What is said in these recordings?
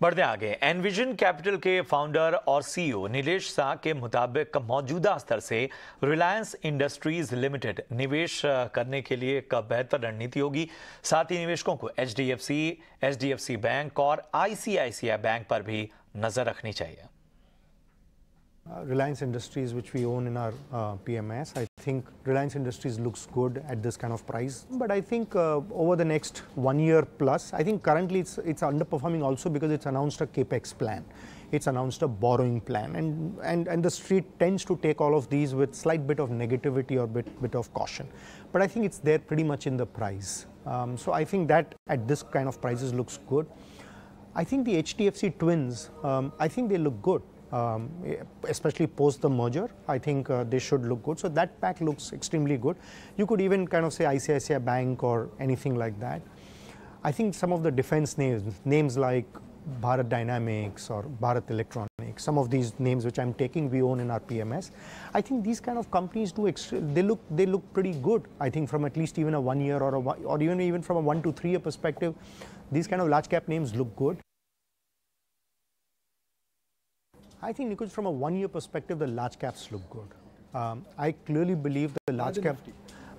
बढ़ते आगे envision capital के फाउंडर और सीईओ नीलेश शाह के मुताबिक मौजूदा स्तर से रिलायंस इंडस्ट्रीज़ लिमिटेड निवेश करने के लिए एक बेहतर रणनीति होगी। साथ ही निवेशकों को H D F C D F C bank और आईसीआईसीआई बैंक पर भी नज़र रखनी चाहिए। Uh, Reliance Industries, which we own in our uh, PMS, I think Reliance Industries looks good at this kind of price. But I think uh, over the next one year plus, I think currently it's it's underperforming also because it's announced a capex plan, it's announced a borrowing plan, and and and the street tends to take all of these with slight bit of negativity or bit bit of caution. But I think it's there pretty much in the price. Um, so I think that at this kind of prices looks good. I think the HDFC twins, um, I think they look good um, especially post the merger. I think uh, they should look good. So that pack looks extremely good. You could even kind of say ICICI Bank or anything like that. I think some of the defense names, names like Bharat Dynamics or Bharat Electronics, some of these names which I'm taking, we own in our PMS. I think these kind of companies do they look they look pretty good. I think from at least even a one year or a or even even from a one to three year perspective, these kind of large cap names look good. I think, from a one-year perspective, the large caps look good. Um, I clearly believe that the large the cap, nifty.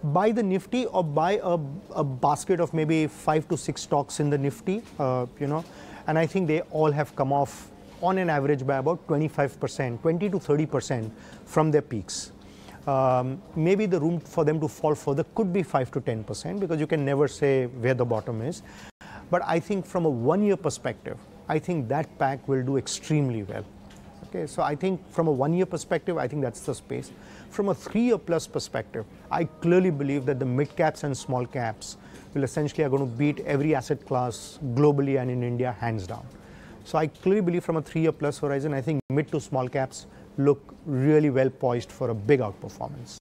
buy the Nifty or buy a, a, basket of maybe five to six stocks in the Nifty, uh, you know, and I think they all have come off on an average by about 25%, 20 to 30% from their peaks. Um, maybe the room for them to fall further could be 5 to 10% because you can never say where the bottom is. But I think from a one year perspective, I think that pack will do extremely well. Okay, so I think from a one year perspective, I think that's the space. From a three year plus perspective, I clearly believe that the mid caps and small caps will essentially are going to beat every asset class globally and in India hands down. So I clearly believe from a three year plus horizon, I think mid to small caps look really well poised for a big outperformance.